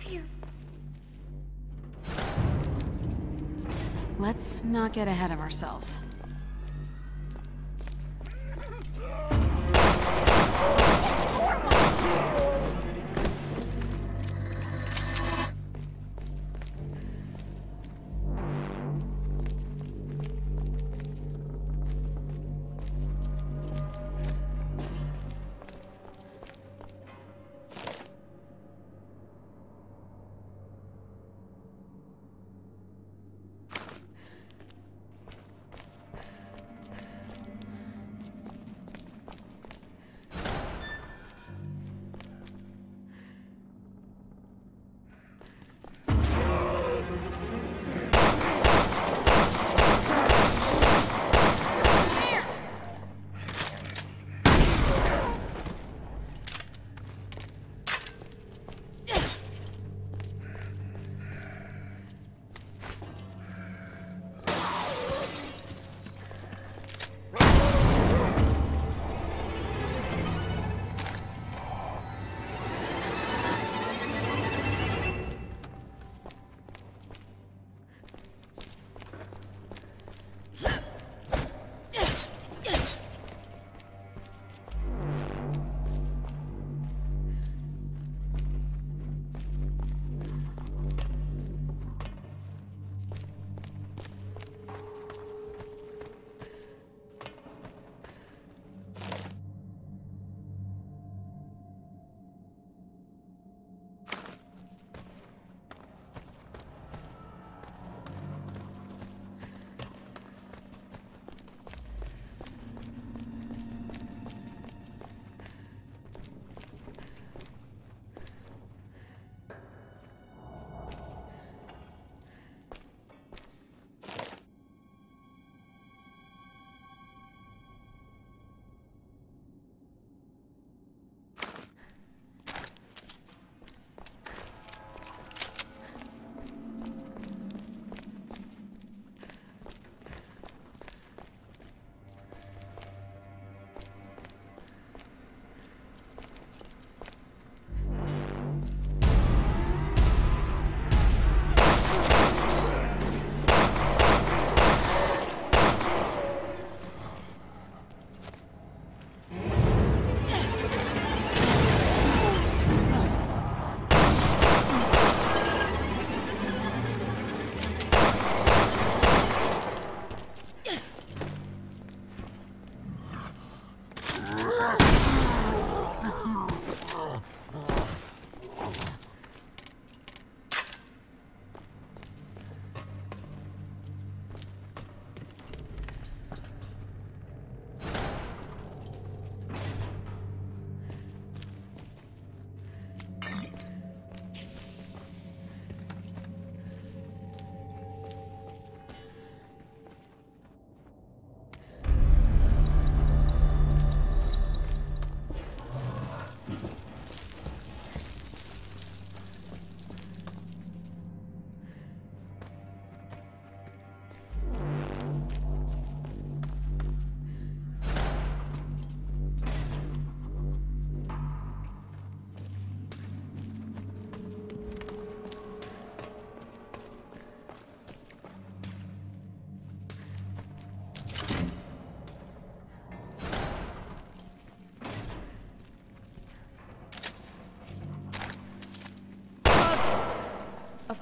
here. Let's not get ahead of ourselves.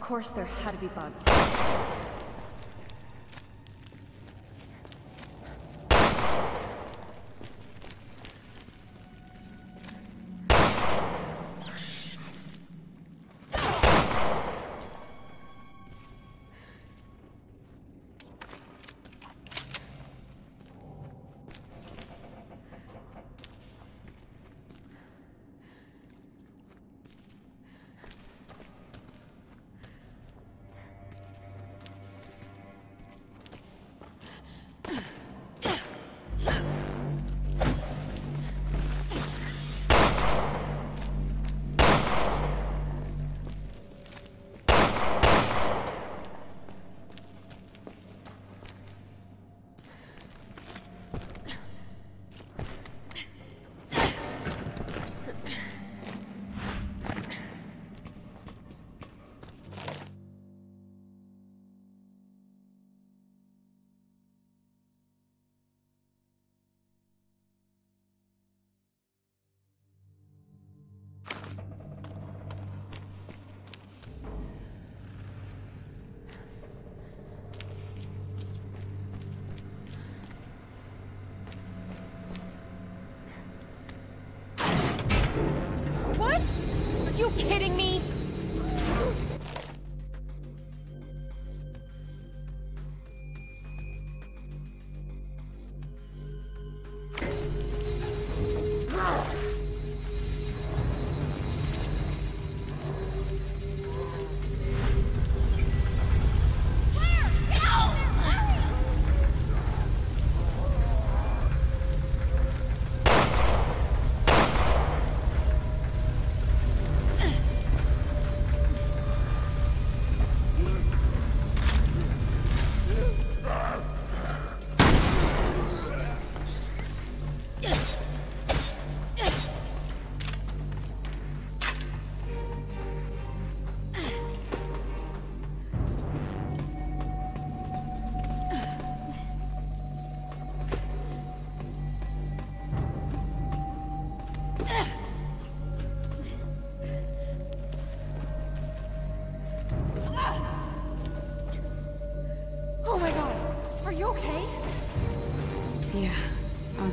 Course there had to be bugs.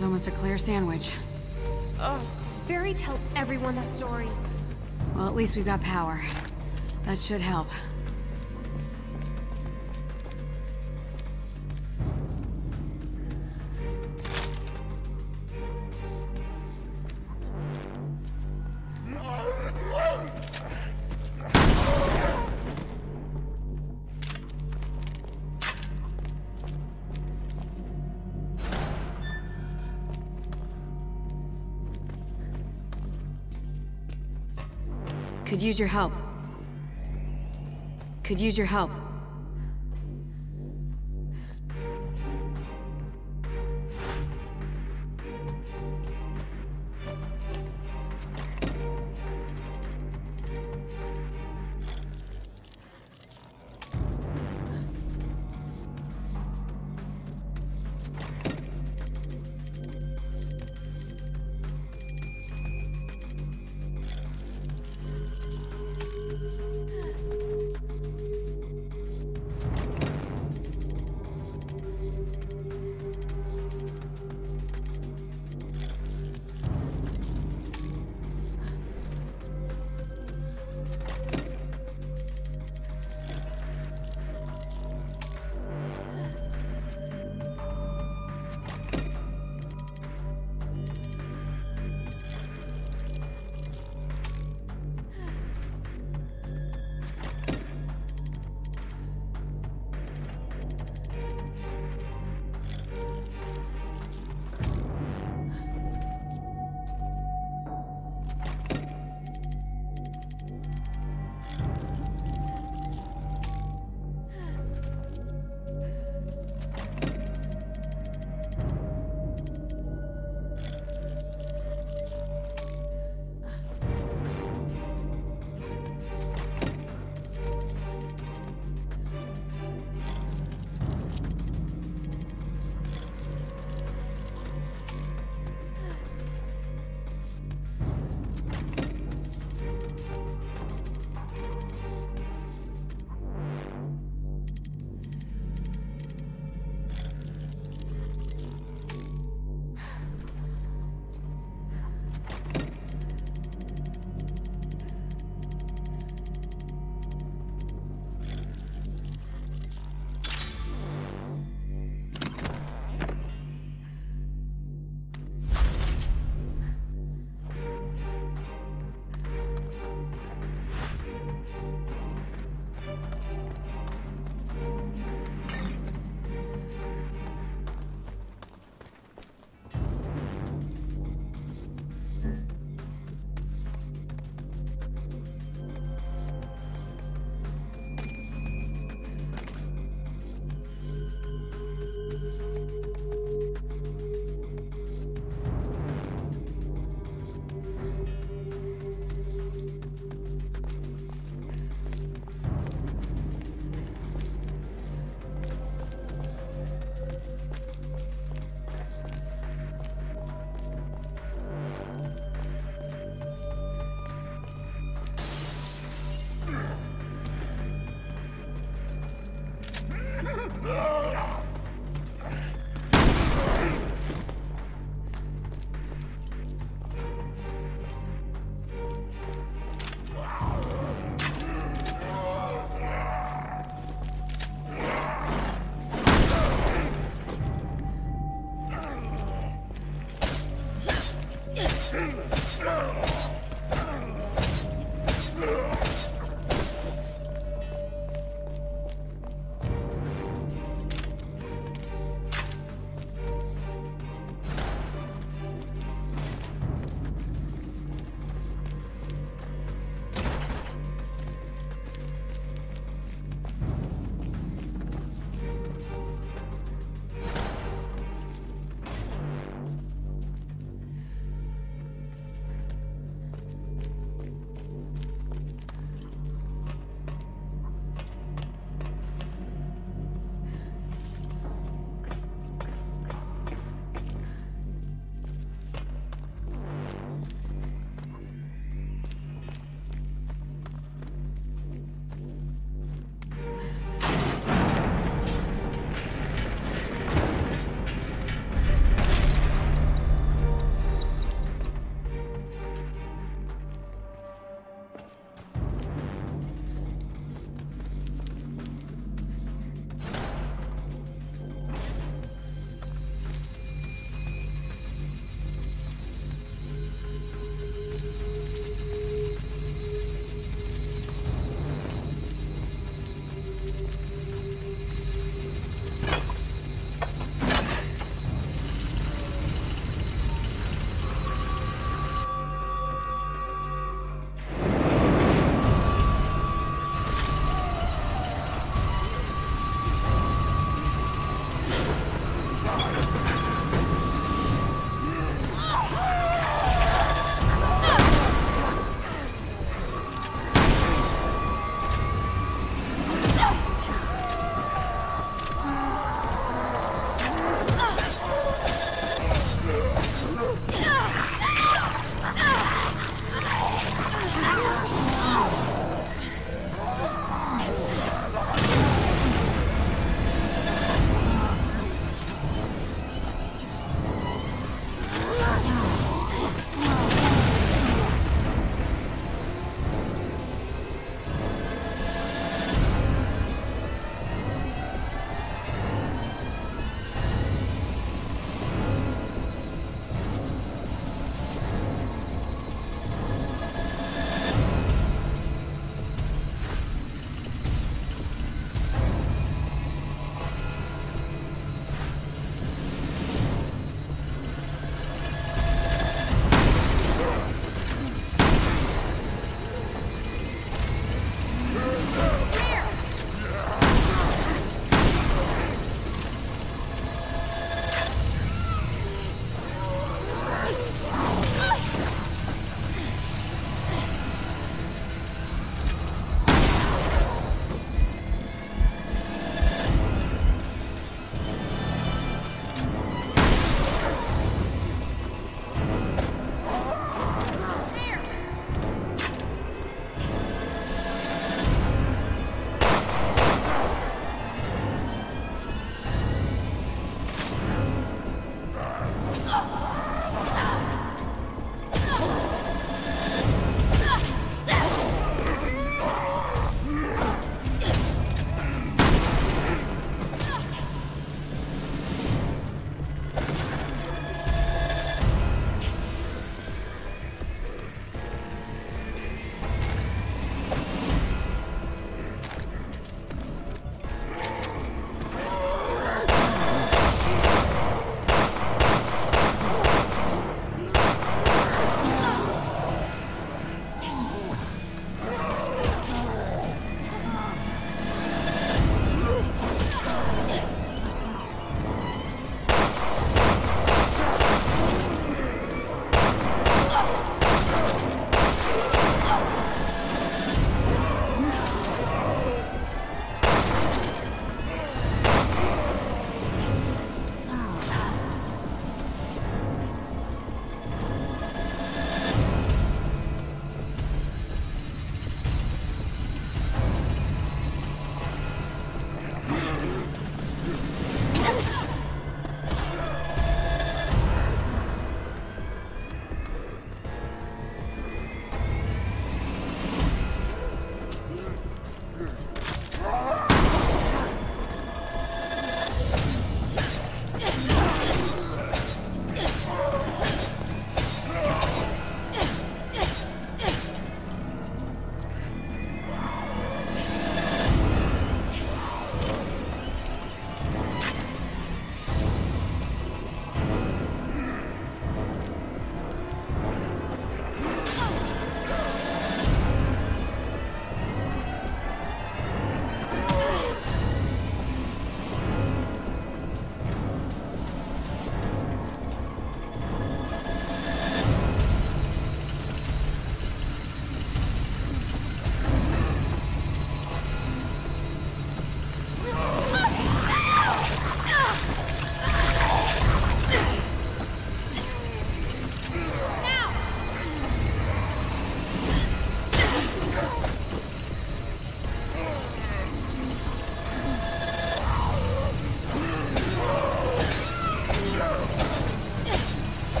Was almost a clear sandwich. Ugh. Does Barry tell everyone that story? Well, at least we've got power. That should help. Could use your help. Could use your help.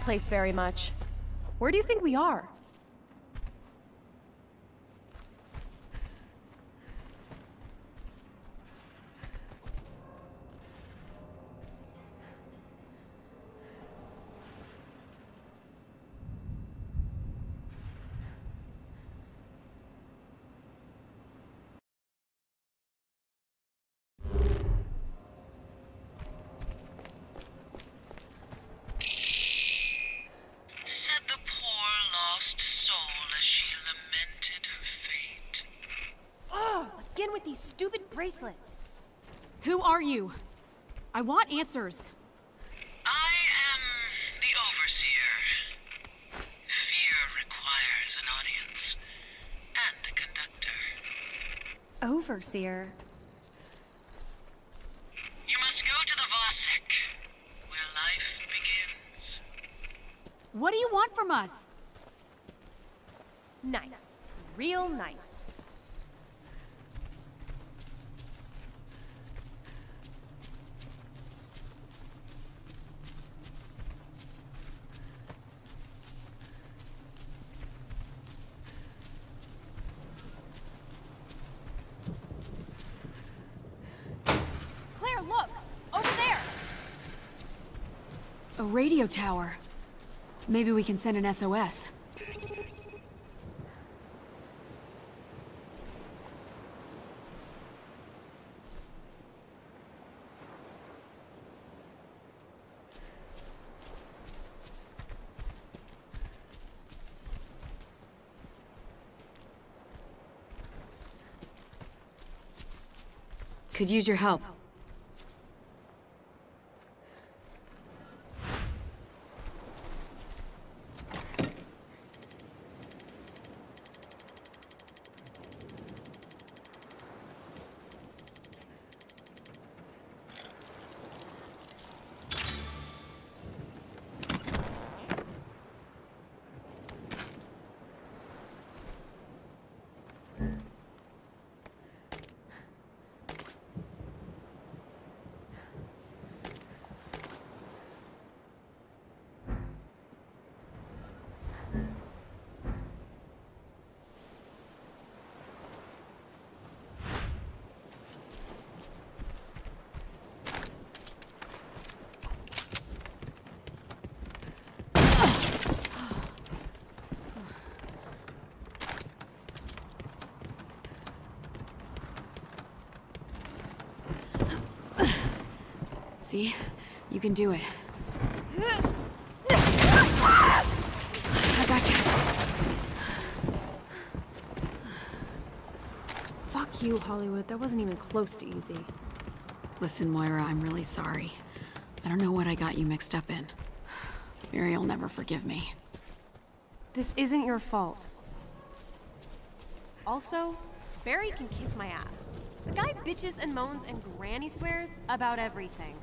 Place very much. Where do you think we are? You? I want answers. I am the Overseer. Fear requires an audience and a conductor. Overseer. You must go to the Vasek, where life begins. What do you want from us? Nice. Real nice. radio tower. Maybe we can send an SOS. Could use your help. See? You can do it. I gotcha. Fuck you, Hollywood. That wasn't even close to easy. Listen, Moira, I'm really sorry. I don't know what I got you mixed up in. Muriel will never forgive me. This isn't your fault. Also, Barry can kiss my ass. The guy bitches and moans and granny swears about everything.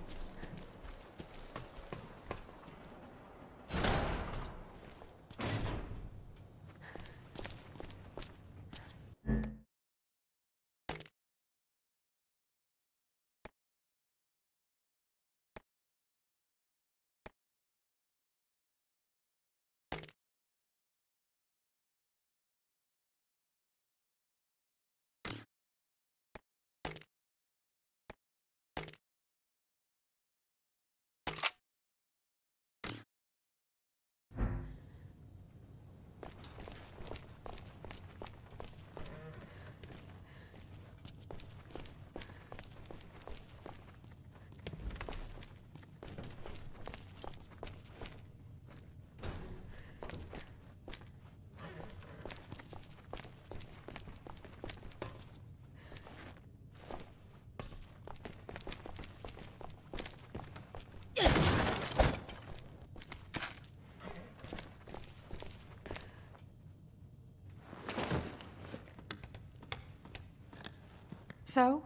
So?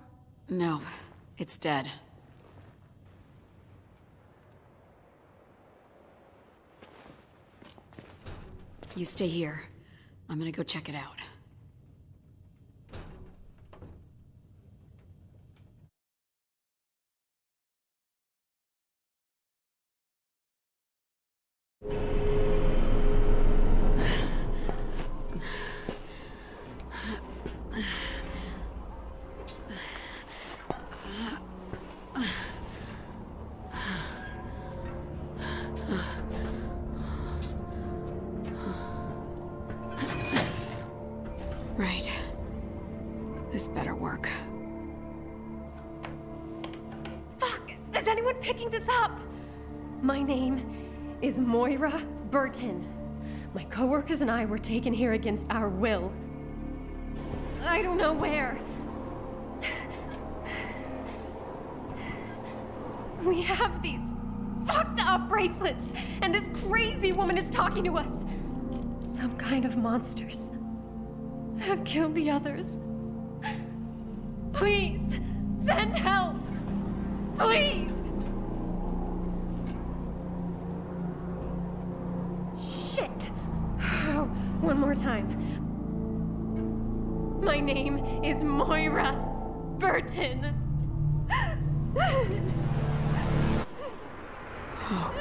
No, it's dead. You stay here. I'm gonna go check it out. Taken here against our will. I don't know where. We have these fucked up bracelets, and this crazy woman is talking to us. Some kind of monsters have killed the others. Please, send help! Please! One more time. My name is Moira Burton. oh,